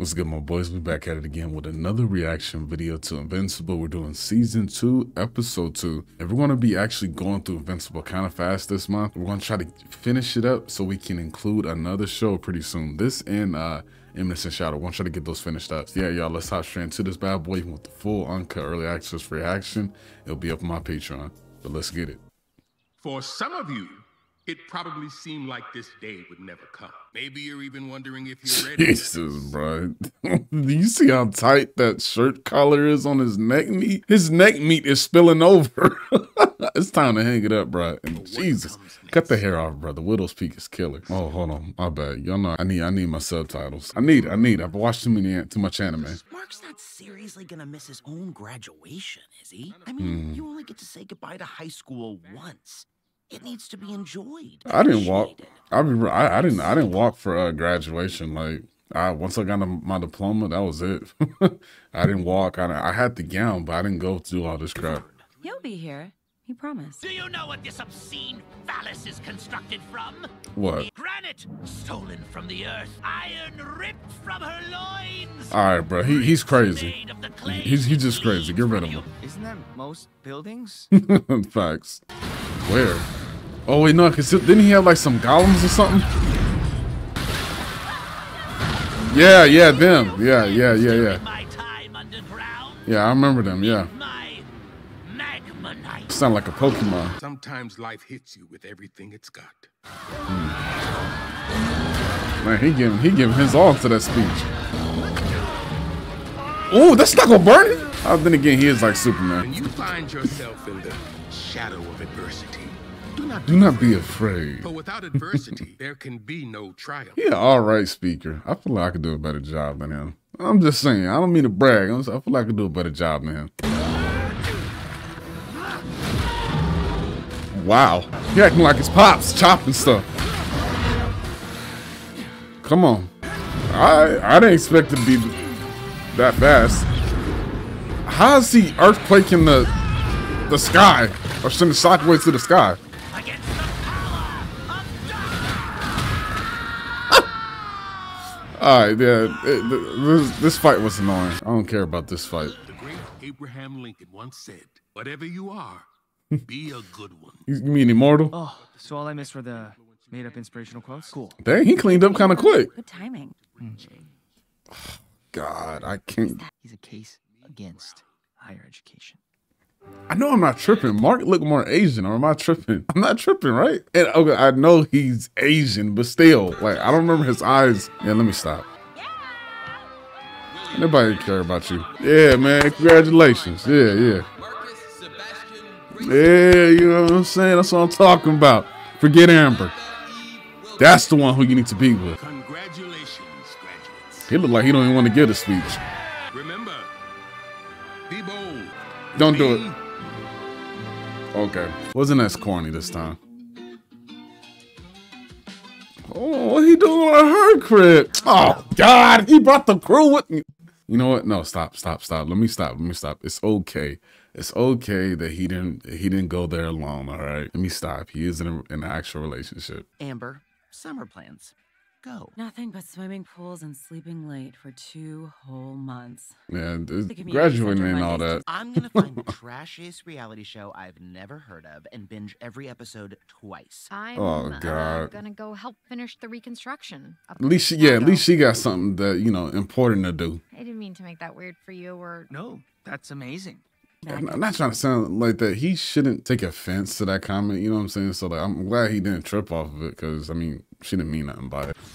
What's good, my boys? We back at it again with another reaction video to Invincible. We're doing season two, episode two, and we're going to be actually going through Invincible kind of fast this month. We're going to try to finish it up so we can include another show pretty soon. This and uh, Eminence in Shadow. We're going to try to get those finished up. So yeah, y'all, let's hop straight into this bad boy with the full uncut early access reaction. It'll be up on my Patreon, but let's get it. For some of you, it probably seemed like this day would never come. Maybe you're even wondering if you're ready. Jesus, bro. Do you see how tight that shirt collar is on his neck meat? His neck meat is spilling over. it's time to hang it up, bro. And Jesus, cut the hair off, brother. Widow's Peak is killer. Oh, hold on. My bad. Y'all know I need I need my subtitles. I need I need. I've watched too many too much anime. Mark's not seriously gonna miss his own graduation, is he? I mean, hmm. you only get to say goodbye to high school once. It needs to be enjoyed. I didn't walk. I, mean, I I didn't I didn't walk for uh, graduation. Like I once I got my diploma, that was it. I didn't walk. I I had the gown, but I didn't go through all this crap. He'll be here. He promised. Do you know what this obscene phallus is constructed from? What? Granite stolen from the earth, iron ripped from her loins. All right, bro. He he's crazy. Made of the clay He's he's just crazy. Get rid of him. Isn't that most buildings? Facts. Where? Oh wait, no, cause didn't he have like some golems or something? Yeah, yeah, them. Yeah, yeah, yeah, yeah. my time underground, Yeah, I remember them. Yeah, sound like a Pokemon. Sometimes life hits you with everything it's got. Hmm. Man, he giving he giving his all to that speech. Oh, that's not gonna burn him. Oh, then again, he is like Superman. When you find yourself in the shadow of adversity, do not Do not be afraid. For without adversity, there can be no triumph. Yeah, all right speaker. I feel like I could do a better job than him. I'm just saying. I don't mean to brag. I'm just- I feel like I could do a better job than him. Wow. He acting like his pops, chopping stuff. Come on. I I didn't expect to be that fast. How is he earthquaking the the sky or sending shockwaves to the sky? Against the power of All right, yeah. it- this, this fight was annoying. I don't care about this fight. The great Abraham Lincoln once said, Whatever you are, be a good one. You you mean immortal? Oh, so all I missed were the made up inspirational quotes? Cool. Dang, he cleaned up kind of quick. Good timing. God, I can't. He's a case against higher education. I know I'm not tripping. Mark look more Asian, or am I tripping? I'm not tripping, right? And okay, I know he's Asian, but still, like I don't remember his eyes. Yeah, let me stop. Nobody care about you. Yeah, man. Congratulations. Yeah, yeah. Yeah, you know what I'm saying? That's what I'm talking about. Forget Amber. That's the one who you need to be with. Congratulations, graduates. He look like he don't even want to give a speech. Don't do it. Okay. Wasn't as corny this time. Oh, what he doing on her crib? Oh God, he brought the crew with me. You know what? No, stop, stop, stop. Let me stop. Let me stop. It's okay. It's okay that he didn't he didn't go there alone. All right. Let me stop. He is in, a, in an actual relationship. Amber, summer plans. Go. Nothing but swimming pools and sleeping late for two whole months. Yeah, The community graduating and all that. I'm gonna find the trashiest reality show I've never heard of and binge every episode twice. I'm Oh, uh, God. gonna go help finish the reconstruction. of At least she, yeah, at least she got something that you know important to do. I didn't mean to make that weird for you, or No, that's amazing. I'm I'm not trying to sound like that. He shouldn't take offense to that comment. You know what I'm saying? So like, I'm glad he didn't trip off of it because I mean, she didn't mean nothing by it.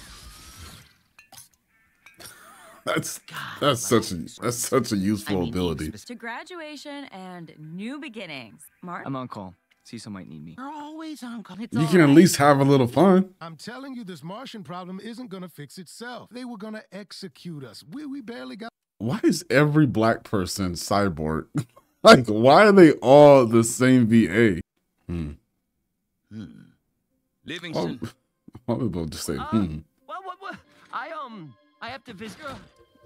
That's that's such a that's such a useful I mean, ability. spec- To graduation and new beginnings. Mark? I'm on call. Cecil might need me. You're always on call. It's You can at least have a little fun. I'm telling you, this Martian problem isn't gonna fix itself. They were gonna execute us. We we barely got. Why is every black person cyborg? like, why are they all the same VA? Hmm. Why, Livingston. Why would they just say hmm? What, what, what? I, um, I have to visit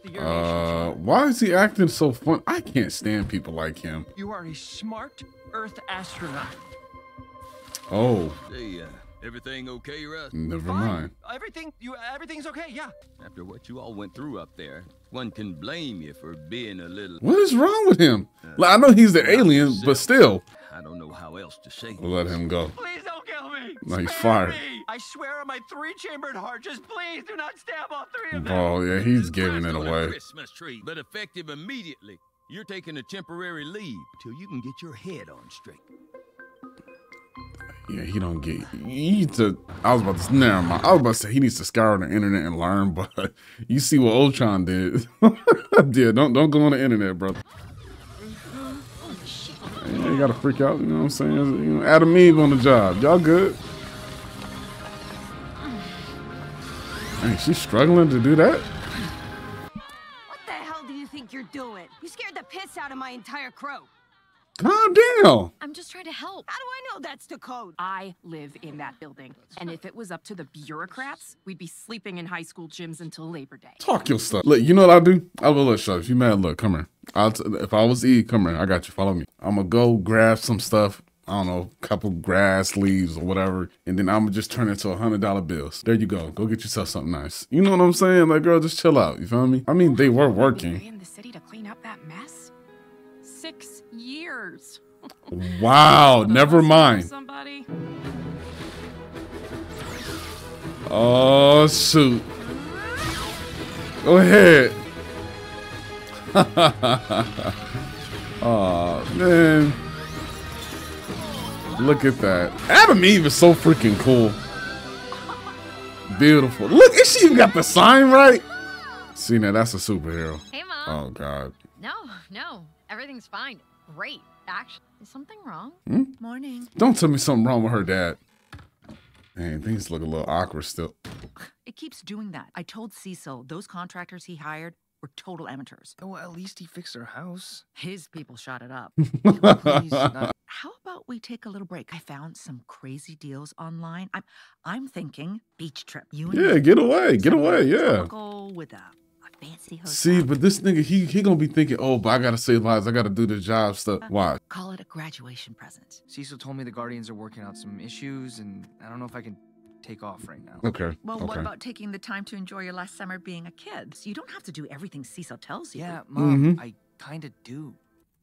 the Uh, why is he acting so fun? I can't stand people like him. You are a smart Earth astronaut. Oh, Say, uh, Everything okay, Russ? Never Fine. mind. Everything you everything's okay. Yeah. After what you all went through up there, one can blame you for being a little. What is wrong with him? Like, I know he's the alien, but still. I don't know how else to say. it. We'll let him go. Please don't kill me. Spare fired. me. I swear on my three-chambered heart, just please do not stab all three of them. Oh yeah, he's giving it away. Christmas tree, but effective immediately. You're taking a temporary leave till you can get your head on straight. Yeah, he don't get. He needs to. I was about to. Never mind. I was about to say he needs to scour the internet and learn, but you see what Ultron did. yeah, don't don't go on the internet, brother. You gotta freak out. You know what I'm saying? You know, Atom Eve on the job. Y'all good? Hey, she's struggling to do that. What the hell do you think you're doing? You scared the piss out of my entire crew. Calm down. I'm just trying to help. How do I know that's the code? I live in that building. And if it was up to the bureaucrats, we'd be sleeping in high school gyms until Labor Day. Talk your stuff. Look, you know what I do? I will look, shut. If you mad, look, come here. I'll t- if I was E, come here. I got you. Follow me. I'm gonna go grab some stuff. I don't know, a couple grass leaves or whatever, and then I'm gonna just turn it to a hundred dollar bills. There you go. Go get yourself something nice. You know what I'm saying? Like, girl, just chill out. You feel me? I mean, they were working. in the city to clean up that mess? Six years. Wow. Never mind. Somebody. Oh shoot. Go ahead. oh man. Look at that. Atom Eve is so freaking cool. Beautiful. Look, and she even got the sign right. See now, that's a superhero. Hey, Mom. Oh God. No, no. Everything's fine. Great. Actually, is something wrong? Hmm? Morning. Don't tell me something wrong with her dad. Man, things look a little awkward still. It keeps doing that. I told Cecil those contractors he hired were total amateurs. Well, at least he fixed her house. His people shot it up. Please, not- How about we take a little break? I found some crazy deals online. I'm I'm thinking beach trip. You and Yeah, get away, get away, yeah. tropical With a, a fancy hotel. See, but this nigga, he he gonna be thinking, oh, but I gotta save lives. I gotta do the job stuff. Why? Call it a graduation present. Cecil told me the Guardians are working out some issues, and I don't know if I can take off right now. Okay. Well, okay. what about taking the time to enjoy your last summer being a kid? So you don't have to do everything Cecil tells you. Yeah, Mom, Mhm. I kind of do.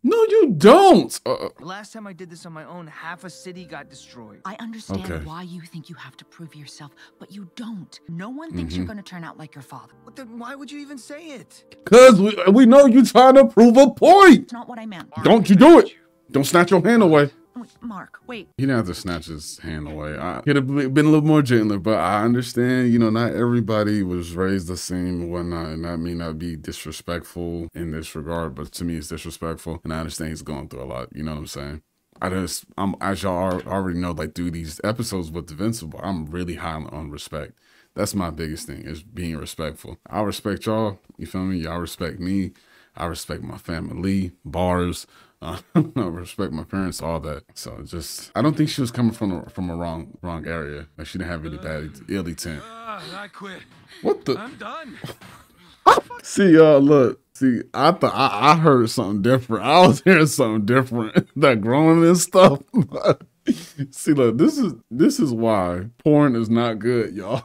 No, you don't. Uh, The last time I did this on my own, half a city got destroyed. I understand Okay. why you think you have to prove yourself, but you don't. No one thinks you're Mhm. going to turn out like your father. What then why would you even say it? Cause we we know you're trying to prove a point. It's not what I meant. Don't you do it. Don't snatch your hand away. Mark, wait. He didn't have to snatch his hand away. I could have been a little more gentler, but I understand, you know, not everybody was raised the same and whatnot, and that may not be disrespectful in this regard, but to me it's disrespectful. And I understand he's going through a lot. You know what I'm saying? I just, I'm as y'all al- already know, like through these episodes with Invincible, I'm really high on respect. That's my biggest thing is being respectful. I respect y'all. You feel me? Y'all respect me. I respect my family, bars. Uh, I respect my parents, all that. So just, I don't think she was coming from a, from a wrong wrong area. Like she didn't have any bad ill intent. Ah, I quit. What the? I'm done. See, y'all, look. See, I thought I, I heard something different. I was hearing something different. that growing and stuff. See, look, this is this is why porn is not good, y'all.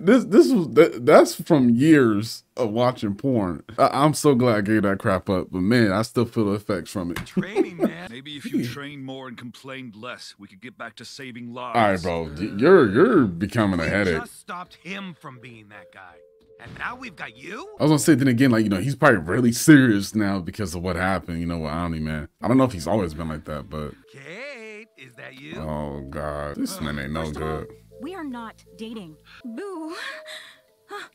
This this was that, that's from years of watching porn. I, I'm so glad I gave that crap up, but man, I still feel the effects from it. Training, man. Maybe if you trained more and complained less, we could get back to saving lives. All right, bro, you're you're becoming a We headache. just stopped him from being that guy. And now we've got you? I was gonna say then again, like you know, he's probably really serious now because of what happened. You know, with Omni Man. I don't know if he's always been like that, but Kate, is that you? oh god, this man ain't no good. We are not dating. Boo.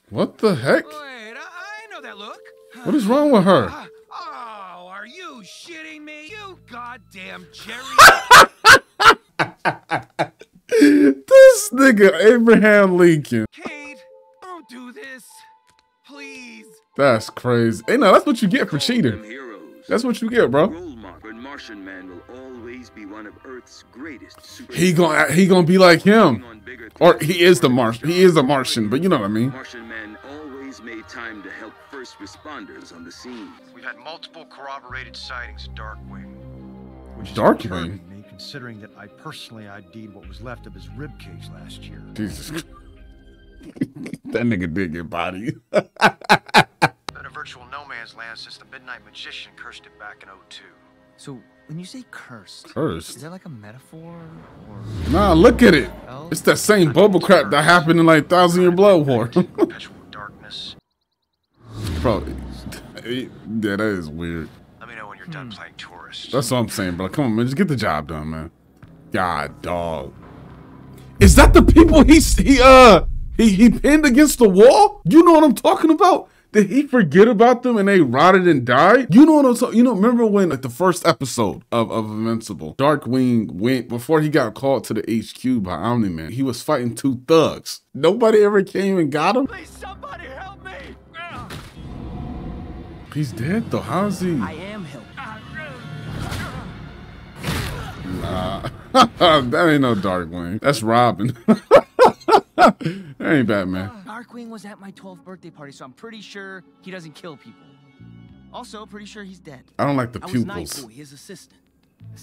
What the heck? Wait, I, I know that look. What is wrong with her? Oh, are you shitting me? You goddamn cherry. this nigga Abraham Lincoln. Kate, don't do this. Please. That's crazy. Hey, no, that's what you get for cheating. That's what you get, bro. But Martian Man will always be one of Earth's greatest. He gonna uh, he gonna be like him, or he is the Martian. He is a Martian, but you know what I mean. Martian Man always made time to help first responders on the scene. We've had multiple corroborated sightings of Darkwing. Which is Darkwing? concerning to me, considering that I personally ID'd what was left of his ribcage last year. Jesus. that nigga did get bodied. Been a virtual no man's land since the Midnight Magician cursed it back in 02. So, when you say cursed, Cursed? is that like a metaphor or? Nah, look at it. It's that same bubble crap that happened in like Thousand Year Blood War. Darkness. Bro, yeah, that is weird. Let me know when you're done playing tourist. That's what I'm saying, bro. Come on, man. Just get the job done, man. God, dog. Is that the people he he uh he he pinned against the wall? You know what I'm talking about? Did he forget about them and they rotted and died? You know what I'm talking? You know, remember when like the first episode of, of Invincible, Darkwing went before he got called to the HQ by Omni Man. He was fighting two thugs. Nobody ever came and got him. Please, somebody help me! He's dead though. How is he? I am helping. Nah, that ain't no Darkwing. That's Robin. that ain't Batman. Darkwing was at my 12th birthday party, so I'm pretty sure he doesn't kill people. Also, pretty sure he's dead. I don't like the I was pupils. Nightboy, his assistant.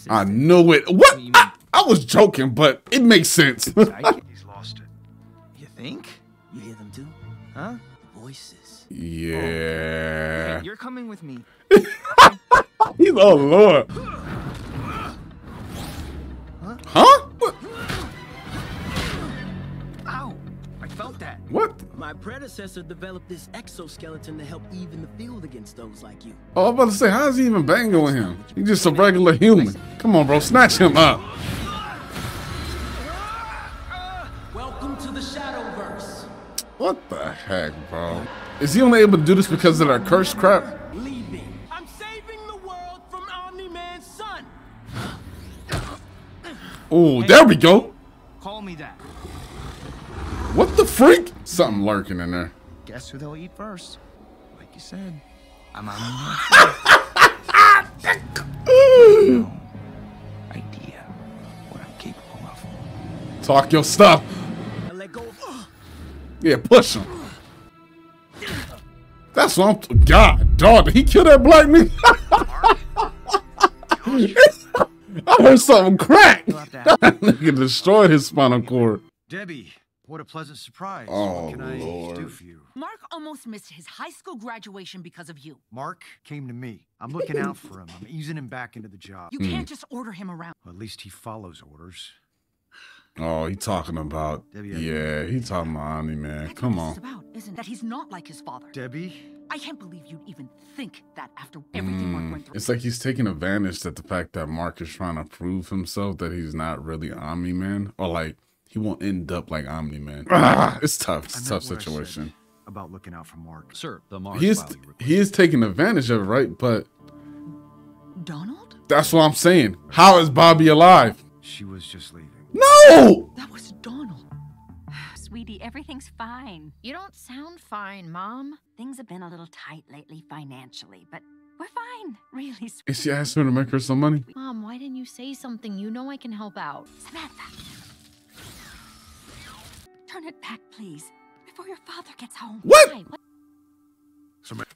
I know it. What? I, I was joking, but it makes sense. He's lost it. You think? You hear them too? Huh? Voices. yeah. Hey, you're coming with me. He's oh lord. Huh? What? My predecessor developed this exoskeleton to help even the field against those like you. Oh, I'm about to say, how's he even banging with him? He's just a regular human. Come on, bro, snatch him up. Welcome to the Shadowverse. What the heck, bro? Is he only able to do this because of that curse crap? Leaving. I'm saving the world from Omni-Man's son. Oh, there we go. Call me that. What the freak? Something lurking in there. Guess who they'll eat first? Like you said, I'm on no idea what I'm capable of. Talk your stuff. I let go. Yeah, push him. That's what I'm. God, dog, did he kill that black man? I heard something crack. That nigga destroyed his spinal cord. Debbie, what a pleasant surprise. Oh, what can I do for you? Mark almost missed his high school graduation because of you. Mark came to me. I'm looking out for him. I'm easing him back into the job. You can't just order him around. At least he follows orders. Oh, he talking about. Yeah, he talking about Omni Man. Come It's on. about, isn't that he's not like his father. Debbie? I can't believe you'd even think that after everything Mark went Mm, through. it's like he's taking advantage that the fact that Mark is trying to prove himself that he's not really Omni Man, or like he won't end up like Omni Man. Ah, it's tough. It's a I tough meant what I said situation. About looking out for Mark. Sir, the Mars He is he is taking advantage of it, right? But Donald? that's what I'm saying. How is Bobby alive? She was just leaving. No. That was Donald. Sweetie, everything's fine. You don't sound fine, Mom. Things have been a little tight lately financially, but we're fine. Really, sweet. Is she asking her to make her some money? Mom, why didn't you say something? You know I can help out. Samantha. Turn it back, please, before your father gets home. What? Why? what?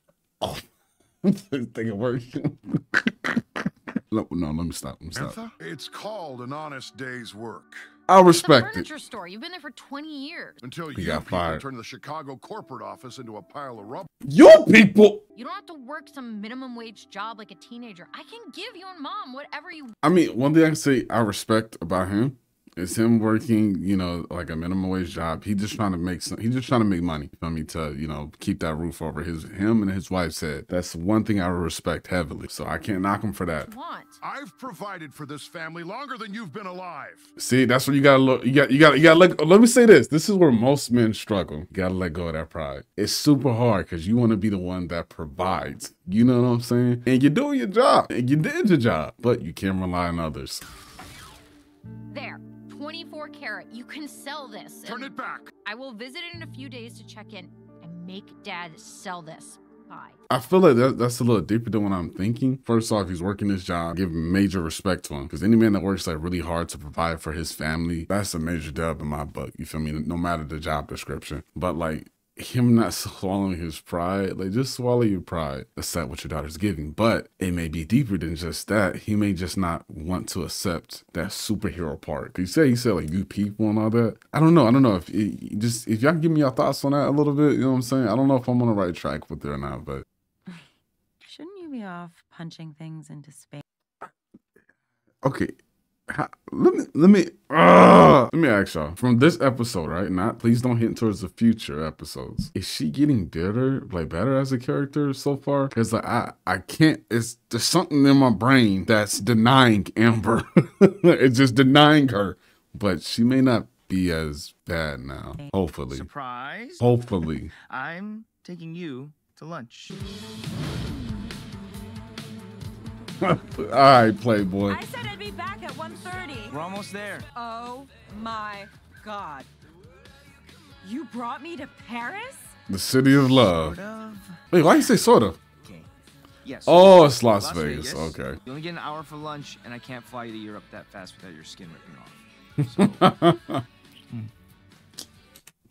Oh, this thing it works. no, no, let me stop. Let me stop. Samantha? It's called an honest day's work. I It's a respect it. furniture store. You've been there for 20 years. Until He you got people fired. turn the Chicago corporate office into a pile of rubble. You people. You don't have to work some minimum wage job like a teenager. I can give you and Mom whatever you I mean, one thing I can say I respect about him is him working, you know, like a minimum wage job. He just trying to make some. He's just trying to make money. For me to, you know, keep that roof over his him and his wife said. That's one thing I respect heavily. So I can't knock him for that. want. I've provided for this family longer than you've been alive. See, that's what you gotta look. You got, you got, you got. Let, let me say this. This is where most men struggle. You gotta let go of that pride. It's super hard because you want to be the one that provides. You know what I'm saying? And you're doing your job. And you did your job, but you can't rely on others. There, 24 karat. You can sell this. Turn it back. I will visit it in a few days to check in and make Dad sell this. Bye. I feel like that, that's a little deeper than what I'm thinking. First off, he's working his job. Give major respect to him because any man that works like really hard to provide for his family, that's a major dub in my book. You feel me? No matter the job description, but like him not swallowing his pride. Like, just swallow your pride. Accept what your daughter's giving. But it may be deeper than just that. He may just not want to accept that superhero part. He said he said like you people and all that. I don't know. I don't know if it, just if y'all give me your thoughts on that a little bit. You know what I'm saying? I don't know if I'm on the right track with it or not. But Shouldn't you be off punching things into space? okay. Let me let me uh, let me ask y'all from this episode, right? Not please don't hint towards the future episodes. Is she getting better, like better as a character so far? Because like I I can't. It's there's something in my brain that's denying Amber. it's just denying her, but she may not be as bad now. Hopefully, Surprise. hopefully. I'm taking you to lunch. All right, Playboy. I said I'd be back at 1.30. We're almost there. Oh my god. You brought me to Paris? The city of love. Wait, why you say sort of? Yes. Oh, it's Las Vegas. Okay. You only get an hour for lunch, and I can't fly you to Europe that fast without your skin ripping off.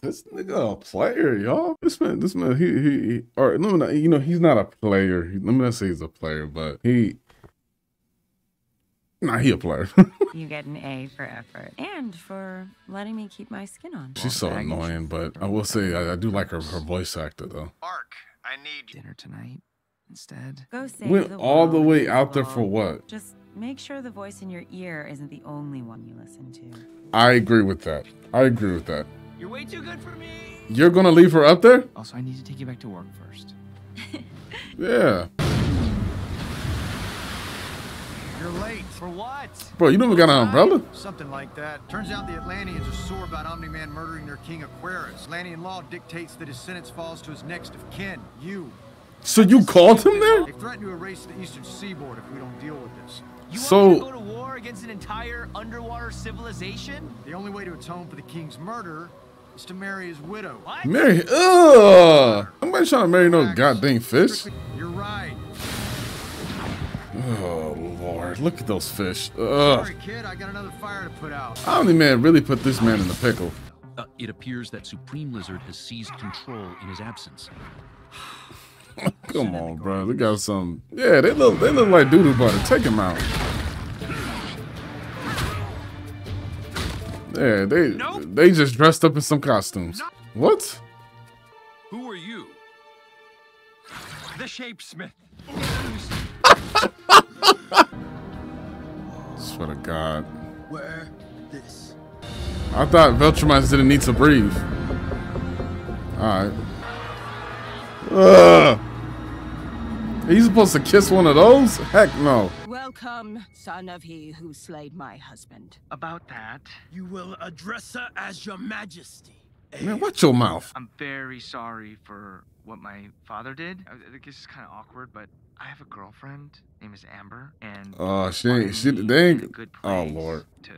This nigga a player, y'all. This man, this man, he, he, he or let me not, you know, he's not a player. Let me not say he's a player, but he, nah, he a player. You get an A for effort and for letting me keep my skin on. She's so annoying, but I will say I, I do like her, her voice actor though. Mark, I need dinner tonight instead. Go save Went the all the way out there for what? Just make sure the voice in your ear isn't the only one you listen to. I agree with that. I agree with that. You're way too good for me. You're gonna leave her up there? Also, I need to take you back to work first. Yeah, You're late. For what? bro. You don't even got an umbrella. Something like that. Turns out the Atlanteans are sore about Omni-Man murdering their king Aquarus. Atlantean law dictates that his sentence falls to his next of kin, you. So you called him there? They threaten to erase the eastern seaboard if we don't deal with this. You So- want to go to war against an entire underwater civilization? The only way to atone for the king's murder is to marry his widow. What? Marry, ugh. Nobody trying to marry no goddamn fish. You're right. Oh lord, look at those fish. Ugh. Sorry, kid. I got another fire to put out. Omni Man really put this man in the pickle. Uh, it appears that Supreme Lizard has seized control in his absence. Come on, bro. They got some. Yeah, they look. They look like doodoo butter. Take him out. Yeah, they they just dressed up in some costumes. What? Who are you? The Shapesmith. Swear to God. Where this? I thought Viltrumites didn't need to breathe. Alright. Ugh. Are you supposed to kiss one of those? Heck no. Welcome, son of he who slayed my husband. About that, You will address her as your majesty. Man, watch your mouth. I'm very sorry for what my father did. I I think this is kind of awkward, but I have a girlfriend. Name is Amber, and Oh, she ain't. She, they ain't. Oh, Lord. to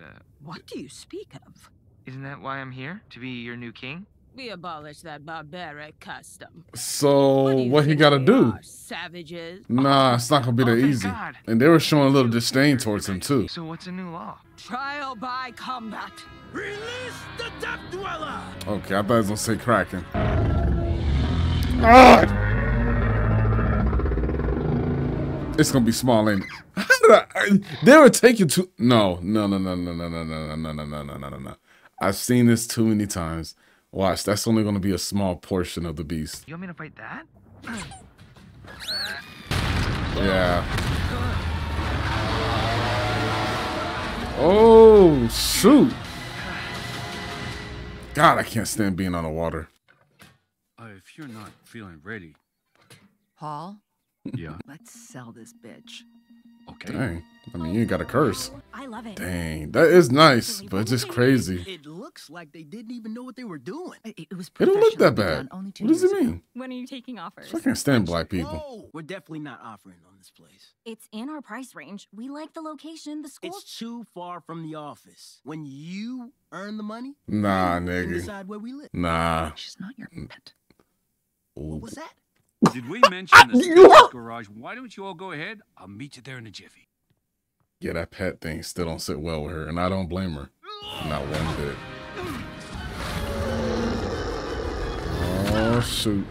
What do you speak of? isn't that why I'm here? To be your new king? We abolish that barbaric custom. So, what he gotta do? Savages. Nah, it's not gonna be that easy. And they were showing a little disdain towards him, too. So what's a new law? Trial by combat. Release the Death Dweller! Okay, I thought I was gonna say Kraken. Ah! It's gonna be small, ain't it? How did I, I- they were taking too. No, no, no, no, no, no, no, no, no, no, no, no, no, no, no, no. I've seen this too many times. Watch, that's only gonna be a small portion of the beast. You want me to fight that? Yeah. Oh shoot! God, I can't stand being on the water. Uh, if you're not feeling ready, Paul, yeah. let's sell this bitch. Okay. Dang. I mean, you ain't got a curse. I love it. Dang, that is nice, but it's just crazy. It looks like they didn't even know what they were doing. It, was It don't look that bad. What does it mean? When are you taking offers? I can't stand black people. Whoa, we're definitely not offering on this place. It's in our price range. We like the location. The school. It's too far from the office. When you earn the money, Nah, you nigga. decide where we live. Nah. She's not your pet. What was that? Did we mention the Space garage? Why don't you all go ahead? I'll meet you there in a jiffy. Yeah, that pet thing still don't sit well with her, and I don't blame her. Not one bit. Oh shoot.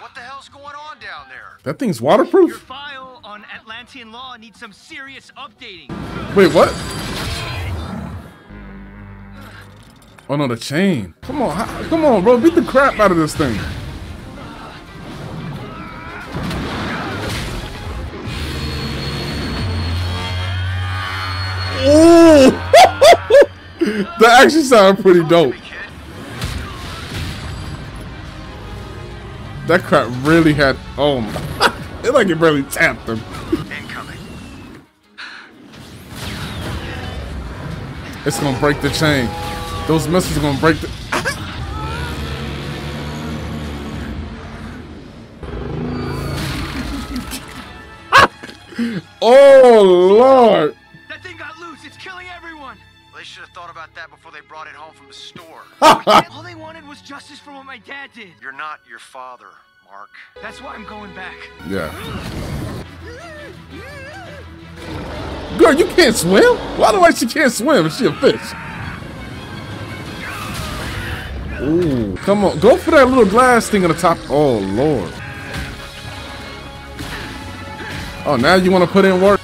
What the hell's going on down there? That thing's waterproof? Your file on Atlantean law needs some serious updating. Wait, what? Oh no, the chain. Come on, come on, bro. Beat the crap out of this thing. That actually sounded pretty dope. That crap really had. Oh my! It like it barely tapped him. Incoming. It's gonna break the chain. Those missiles are gonna break the. oh lord! That thing got loose. It's killing everyone. They should have thought about that before they brought it home from the store. All they wanted was justice for what my dad did. You're not your father, Mark. That's why I'm going back. Yeah. Girl, you can't swim? Why the way she can't swim? Is she a fish? Ooh, come on. Go for that little glass thing on the top. Oh, Lord. Oh, now you want to put in work?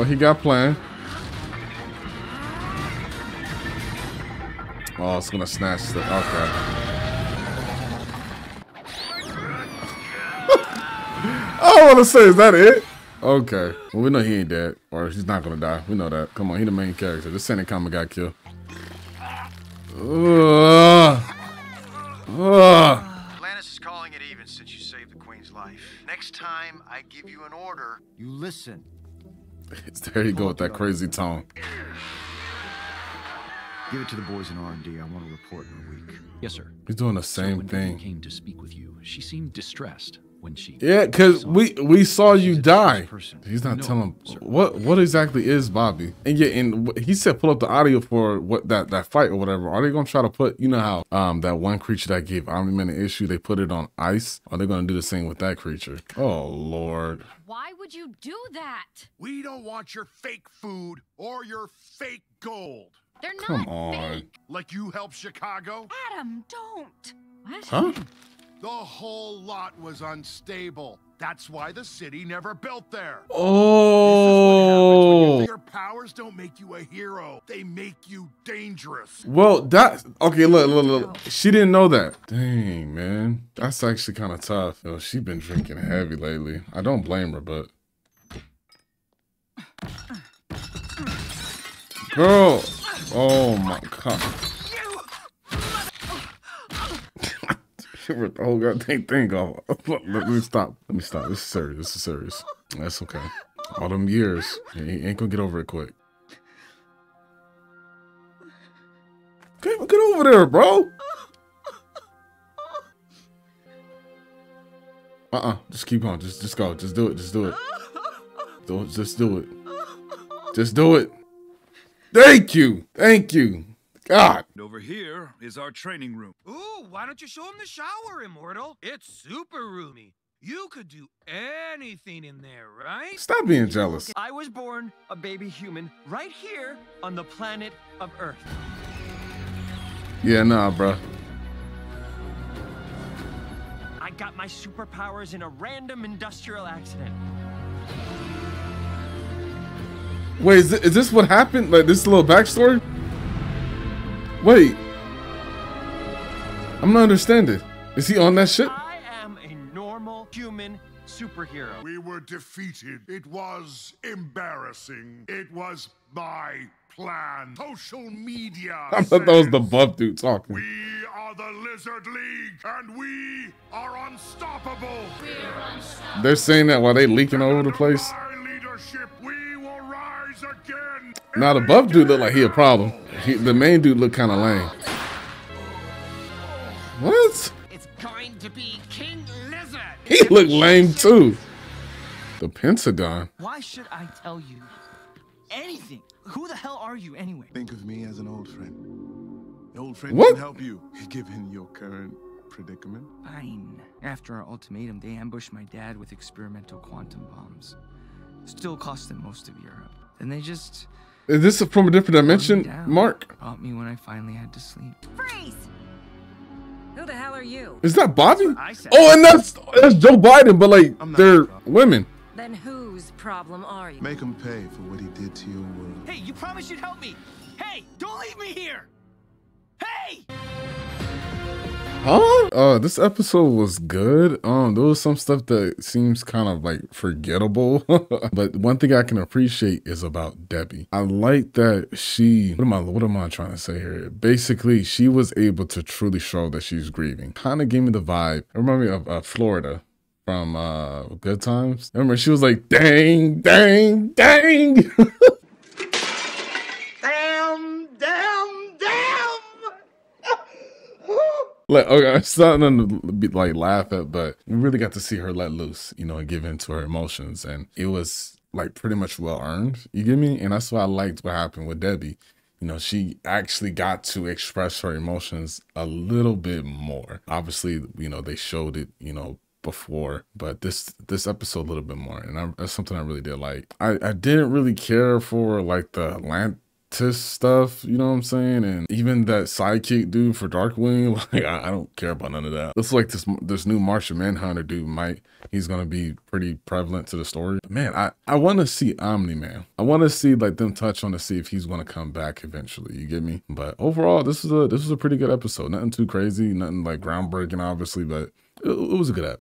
What he got planned? Oh, it's going to snatch the... Okay. I don't want to say, is that it? Okay. Well, we know he ain't dead, or he's not gonna die. We know that. Come on, he the main character. This Senate comic got killed. Ugh. Ugh. Atlantis is calling it even since you saved the Queen's life. Next time I give you an order, you listen. There you go with that crazy tone. Give it to the boys in R&D. I want to report in a week. Yes, sir. He's doing the So same when thing. Vivian came to speak with you. She seemed distressed when she. Yeah, cause we we saw you die. He's not No, telling what what exactly is Bobby. And yeah, and he said pull up the audio for what that that fight or whatever. Are they gonna try to put you know how um that one creature that gave Omni Man an issue? They put it on ice. Are they gonna do the same with that creature? Oh lord. Why would you do that? We don't want your fake food or your fake gold. They're Come not on. fake. Like you help Chicago? Adam, don't. What? Huh? The whole lot was unstable. That's why the city never built there. Oh. Your powers don't make you a hero. They make you dangerous. Well, that okay. Look, look, look. She didn't know that. Dang, man, that's actually kind of tough. Yo, she been drinking heavy lately. I don't blame her, but girl, oh my god, ripped the whole goddamn thing off. Let me stop. Let me stop. This is serious. This is serious. That's okay. All them years, he ain't gonna get over it quick. Get, get over there, bro. Uh-uh. Just keep on. Just just go. Just do it. Just do it. Do. Just do it. Just do it. Thank you. Thank you. God. And over here is our training room. Ooh, why don't you show him the shower, Immortal? It's super roomy. You could do anything in there, right? Stop being jealous. I was born a baby human right here on the planet of Earth. Yeah, nah, bro. I got my superpowers in a random industrial accident. Wait, is, thi- is this what happened? Like this little backstory? Wait. I'm not understanding. Is he on that ship? I am a normal human superhero. We were defeated. It was embarrassing. It was my plan. Social media. I thought that was the buff dude talking. We are the Lizard League, and we are unstoppable. They're saying that while they leaking all over the place. Leadership, Now the buff dude look like he a problem. He, the main dude look kind of lame. What? It's going to be King Lizard. He look lame too. The Pentagon. Why should I tell you anything? Who the hell are you anyway? Think of me as an old friend. An old friend What? can help you given your current predicament. Fine. After our ultimatum, they ambushed my dad with experimental quantum bombs. Still cost them most of Europe. And they just Is this from a different dimension, down. Mark? Brought me when I finally had to sleep. Freeze! Who the hell are you? Is that Bobby? Oh, and that's that's Joe Biden, but like they're women. Then whose problem are you? Make him pay for what he did to your world. Hey, you promised you'd help me. Hey, don't leave me here. Hey! Huh? Uh, this episode was good. Um, there was some stuff that seems kind of like forgettable, but one thing I can appreciate is about Debbie. I like that she. What am I? What am I trying to say here? Basically, she was able to truly show that she's grieving. Kind of gave me the vibe. Reminded me of uh, Florida from uh Good Times. Remember, she was like, "Dang, dang, dang." like okay, something to be like laugh at, but we really got to see her let loose, you know, and give in to her emotions, and it was like pretty much well earned. You get me? And that's why I liked what happened with Debbie. You know, she actually got to express her emotions a little bit more. Obviously, you know, they showed it, you know, before, but this this episode a little bit more, and I, that's something I really did like. I I didn't really care for like the Atlantis stuff, you know what I'm saying, and even that sidekick dude for Darkwing. Like I, I don't care about none of that. Looks like this this new Martian Manhunter dude might he's gonna be pretty prevalent to the story. Man, I I want to see Omni Man. I want to see like them touch on to see if he's gonna come back eventually. You get me? But overall, this is a this is a pretty good episode. Nothing too crazy, nothing like groundbreaking, obviously, but it, it was a good app.